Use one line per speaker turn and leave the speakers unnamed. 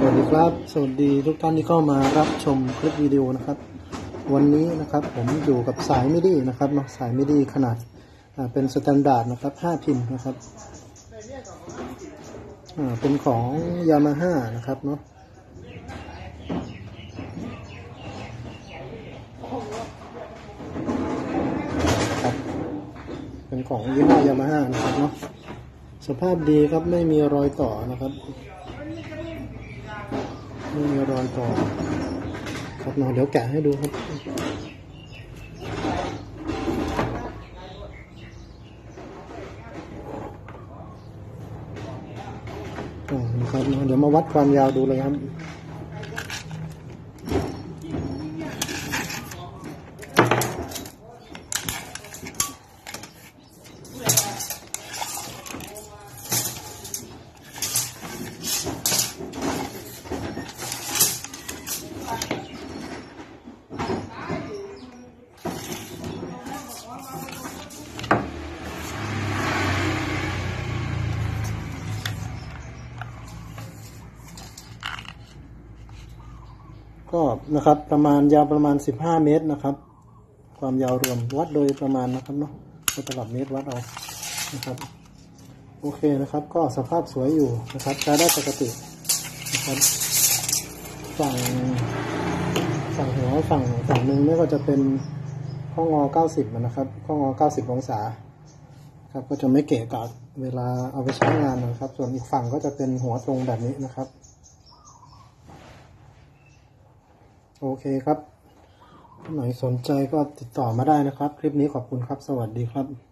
สวัสดีครับ สวัสดีทุกท่านที่เข้ามารับชมคลิปวิดีโอนะครับ วันนี้นะครับผมอยู่กับสาย MIDI นะครับเนาะสาย MIDI ขนาดเป็น standard นะครับ 5 pin นะครับอ่าเป็นของยามาฮ่านะครับเนาะเป็นของยี่ห้อยามาฮ่านะครับเนาะสภาพดีครับไม่มีรอยต่อนะครับ ไม่มีรอยต่อครับนอนเดี๋ยวแกะให้ดูครับอ๋อนะครับเดี๋ยวมาวัดความยาวดูเลยครับ ก็นะครับประมาณยาวประมาณ 15 เมตรนะครับ ความยาวรวมวัดโดยประมาณนะครับเนาะก็ตลับเมตรวัดเอานะครับ โอเคนะครับ ก็สภาพสวยอยู่นะครับใช้ได้ปกตินะครับฝั่งฝั่งหัวฝั่งฝั่งหนึ่งนี่ก็จะเป็นข้องอ 90นะครับข้องอ 90 องศาครับก็จะไม่เกะกะเวลาเอาไปใช้งานนะครับ ส่วนอีกฝั่งก็จะเป็นหัวตรงแบบนี้นะครับ โอเคครับท่านไหนสนใจก็ติดต่อมาได้นะครับ คลิปนี้ขอบคุณครับ สวัสดีครับ